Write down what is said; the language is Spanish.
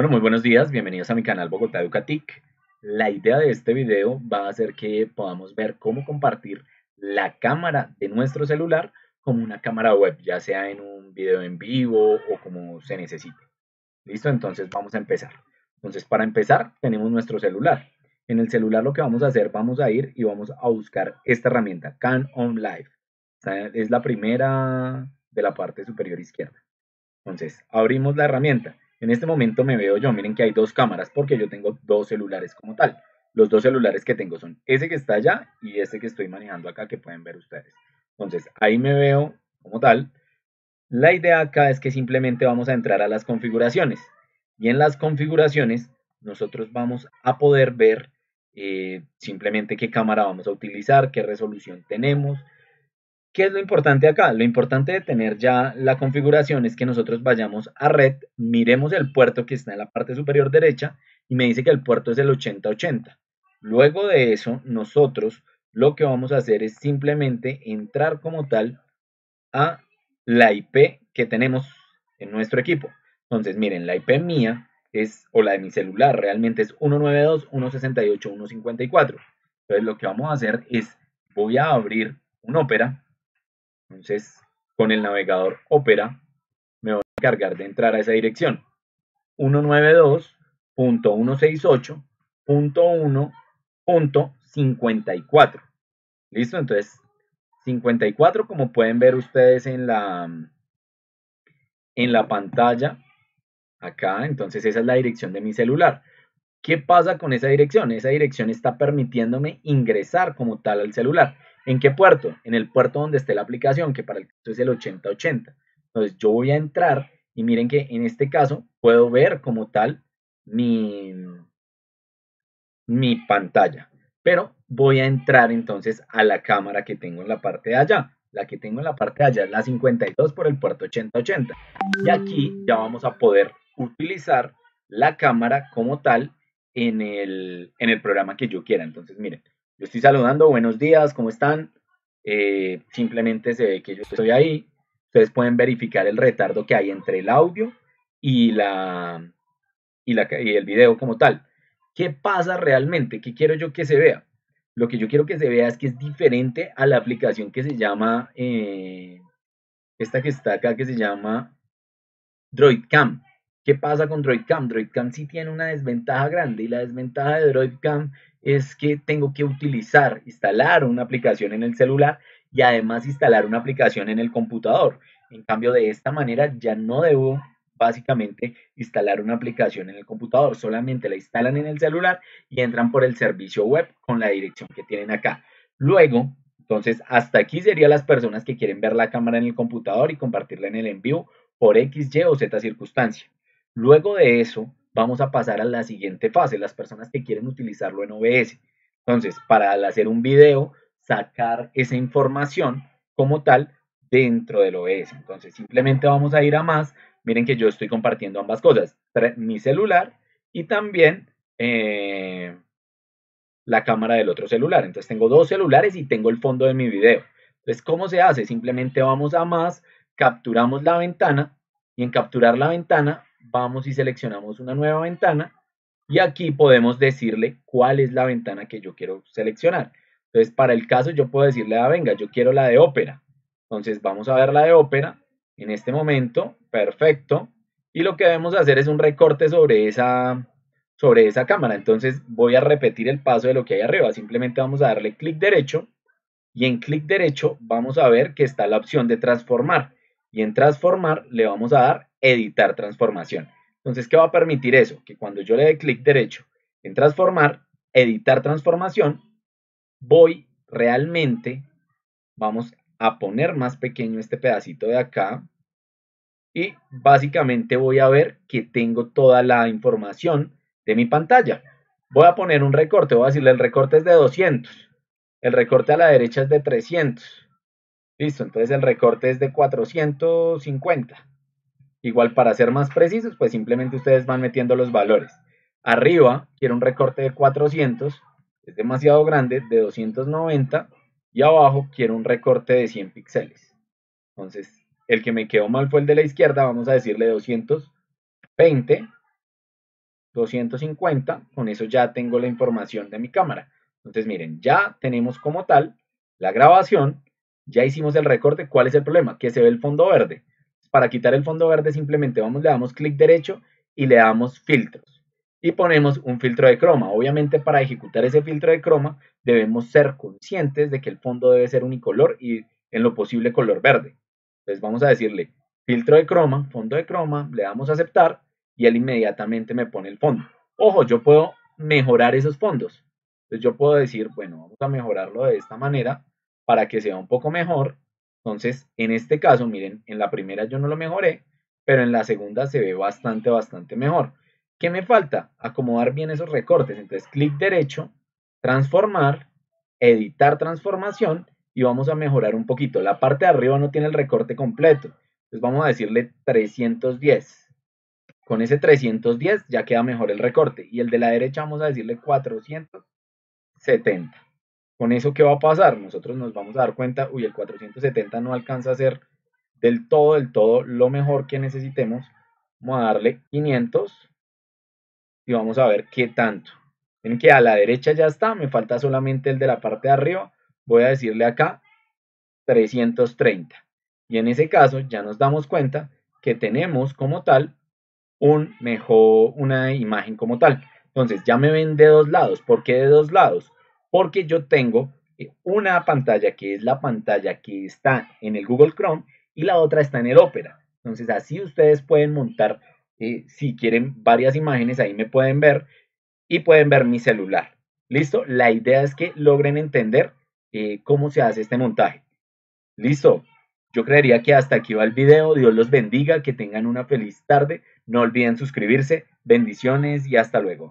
Bueno, muy buenos días, bienvenidos a mi canal Bogotá Educatic. La idea de este video va a ser que podamos ver cómo compartir la cámara de nuestro celular como una cámara web, ya sea en un video en vivo o como se necesite. ¿Listo? Entonces vamos a empezar. Entonces para empezar tenemos nuestro celular. En el celular lo que vamos a hacer, vamos a ir y vamos a buscar esta herramienta, Can On. Es la primera de la parte superior izquierda. Entonces abrimos la herramienta en este momento me veo yo, miren que hay dos cámaras porque yo tengo dos celulares como tal. Los dos celulares que tengo son ese que está allá y este que estoy manejando acá que pueden ver ustedes. Entonces ahí me veo como tal. La idea acá es que simplemente vamos a entrar a las configuraciones y en las configuraciones nosotros vamos a poder ver eh, simplemente qué cámara vamos a utilizar, qué resolución tenemos, ¿Qué es lo importante acá? Lo importante de tener ya la configuración es que nosotros vayamos a red, miremos el puerto que está en la parte superior derecha y me dice que el puerto es el 8080. Luego de eso, nosotros lo que vamos a hacer es simplemente entrar como tal a la IP que tenemos en nuestro equipo. Entonces, miren, la IP mía es, o la de mi celular, realmente es 192.168.154. Entonces, lo que vamos a hacer es, voy a abrir un Opera entonces, con el navegador Opera, me voy a encargar de entrar a esa dirección. 192.168.1.54. ¿Listo? Entonces, 54, como pueden ver ustedes en la, en la pantalla, acá, entonces esa es la dirección de mi celular. ¿Qué pasa con esa dirección? Esa dirección está permitiéndome ingresar como tal al celular. ¿En qué puerto? En el puerto donde esté la aplicación, que para el caso es el 8080. Entonces yo voy a entrar y miren que en este caso puedo ver como tal mi, mi pantalla. Pero voy a entrar entonces a la cámara que tengo en la parte de allá. La que tengo en la parte de allá es la 52 por el puerto 8080. Y aquí ya vamos a poder utilizar la cámara como tal en el, en el programa que yo quiera. Entonces, miren, yo estoy saludando, buenos días, ¿cómo están? Eh, simplemente se ve que yo estoy ahí. Ustedes pueden verificar el retardo que hay entre el audio y, la, y, la, y el video como tal. ¿Qué pasa realmente? ¿Qué quiero yo que se vea? Lo que yo quiero que se vea es que es diferente a la aplicación que se llama, eh, esta que está acá, que se llama DroidCam. ¿Qué pasa con DroidCam? DroidCam sí tiene una desventaja grande y la desventaja de DroidCam es que tengo que utilizar, instalar una aplicación en el celular y además instalar una aplicación en el computador. En cambio, de esta manera ya no debo básicamente instalar una aplicación en el computador, solamente la instalan en el celular y entran por el servicio web con la dirección que tienen acá. Luego, entonces, hasta aquí serían las personas que quieren ver la cámara en el computador y compartirla en el envío por X, Y o Z circunstancia. Luego de eso, vamos a pasar a la siguiente fase, las personas que quieren utilizarlo en OBS. Entonces, para hacer un video, sacar esa información como tal dentro del OBS. Entonces, simplemente vamos a ir a más. Miren que yo estoy compartiendo ambas cosas, mi celular y también eh, la cámara del otro celular. Entonces, tengo dos celulares y tengo el fondo de mi video. Entonces, ¿cómo se hace? Simplemente vamos a más, capturamos la ventana y en capturar la ventana vamos y seleccionamos una nueva ventana y aquí podemos decirle cuál es la ventana que yo quiero seleccionar. Entonces, para el caso yo puedo decirle, ah, venga, yo quiero la de ópera. Entonces, vamos a ver la de ópera en este momento. Perfecto. Y lo que debemos hacer es un recorte sobre esa, sobre esa cámara. Entonces, voy a repetir el paso de lo que hay arriba. Simplemente vamos a darle clic derecho y en clic derecho vamos a ver que está la opción de transformar. Y en transformar le vamos a dar editar transformación. Entonces, ¿qué va a permitir eso? Que cuando yo le dé clic derecho en transformar, editar transformación, voy realmente, vamos a poner más pequeño este pedacito de acá y básicamente voy a ver que tengo toda la información de mi pantalla. Voy a poner un recorte, voy a decirle el recorte es de 200, el recorte a la derecha es de 300. Listo, entonces el recorte es de 450. Igual para ser más precisos, pues simplemente ustedes van metiendo los valores. Arriba quiero un recorte de 400, es demasiado grande, de 290. Y abajo quiero un recorte de 100 píxeles. Entonces, el que me quedó mal fue el de la izquierda, vamos a decirle 220. 250, con eso ya tengo la información de mi cámara. Entonces miren, ya tenemos como tal la grabación, ya hicimos el recorte, ¿cuál es el problema? Que se ve el fondo verde. Para quitar el fondo verde simplemente vamos, le damos clic derecho y le damos filtros. Y ponemos un filtro de croma. Obviamente para ejecutar ese filtro de croma debemos ser conscientes de que el fondo debe ser unicolor y en lo posible color verde. Entonces vamos a decirle filtro de croma, fondo de croma, le damos a aceptar y él inmediatamente me pone el fondo. Ojo, yo puedo mejorar esos fondos. Entonces yo puedo decir, bueno, vamos a mejorarlo de esta manera para que sea un poco mejor. Entonces, en este caso, miren, en la primera yo no lo mejoré, pero en la segunda se ve bastante, bastante mejor. ¿Qué me falta? Acomodar bien esos recortes. Entonces, clic derecho, transformar, editar transformación y vamos a mejorar un poquito. La parte de arriba no tiene el recorte completo. Entonces vamos a decirle 310. Con ese 310 ya queda mejor el recorte. Y el de la derecha vamos a decirle 470. Con eso, ¿qué va a pasar? Nosotros nos vamos a dar cuenta, uy, el 470 no alcanza a ser del todo, del todo lo mejor que necesitemos. Vamos a darle 500 y vamos a ver qué tanto. Ven que a la derecha ya está, me falta solamente el de la parte de arriba. Voy a decirle acá 330. Y en ese caso ya nos damos cuenta que tenemos como tal un mejor, una imagen como tal. Entonces ya me ven de dos lados. ¿Por qué de dos lados? Porque yo tengo eh, una pantalla que es la pantalla que está en el Google Chrome y la otra está en el Opera. Entonces así ustedes pueden montar, eh, si quieren varias imágenes, ahí me pueden ver y pueden ver mi celular. ¿Listo? La idea es que logren entender eh, cómo se hace este montaje. ¿Listo? Yo creería que hasta aquí va el video. Dios los bendiga, que tengan una feliz tarde. No olviden suscribirse. Bendiciones y hasta luego.